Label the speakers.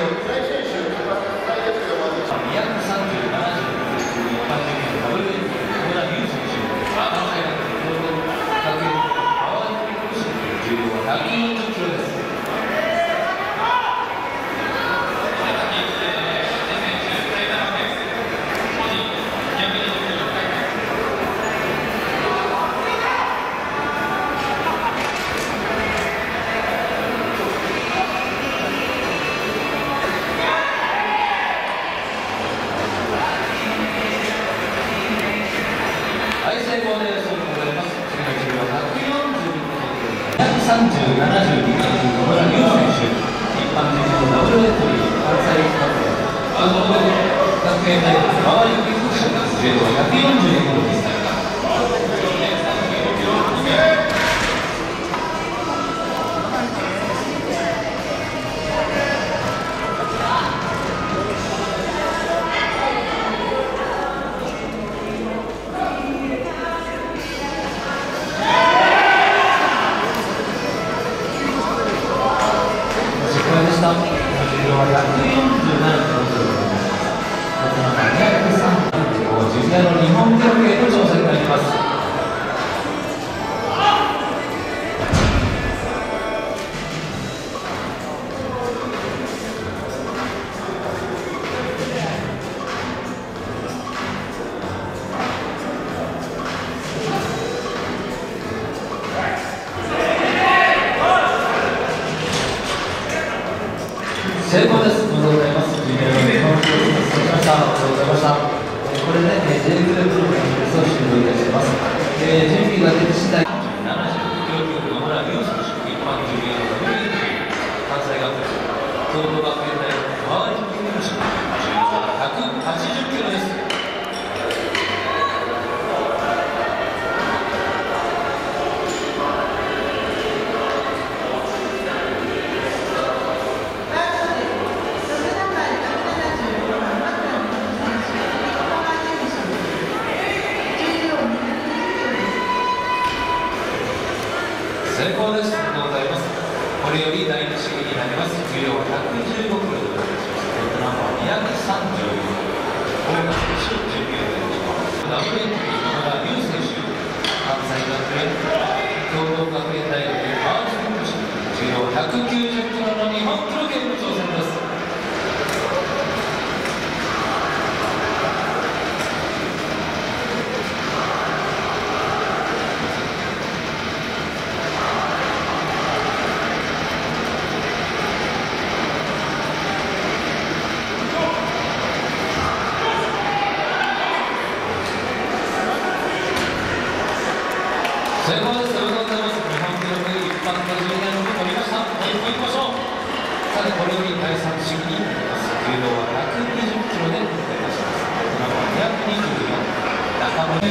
Speaker 1: Thank you. 学園、あの学園大学周りの技術者です。重量142キロです。成功です。おめでとうございます。ジュニアの日本記録達成しました。おめでとうございました。これで、えー、J グループの演説を終了いたします。えー、準備が出て次第。70キロ級野村優選手、一般ジュニアの WE 関西学院、京都学園大学パワーリンピック種目、重量は180キロです。成功です。ありがとうございます。これより第1試技になります。重量は115キロでございます。ベトナムは234これが選手19年ダブルエントリー山田優選手関西学園共同学園大学パワースポーツ重量190キロの日本記録への挑戦です。成功です。おめでとうございます。日本記録一般のジュニアの取りました。もう一個行きましょう。さて、これより第三試技になります。重量は120キロでございました。ベトナムは224。中村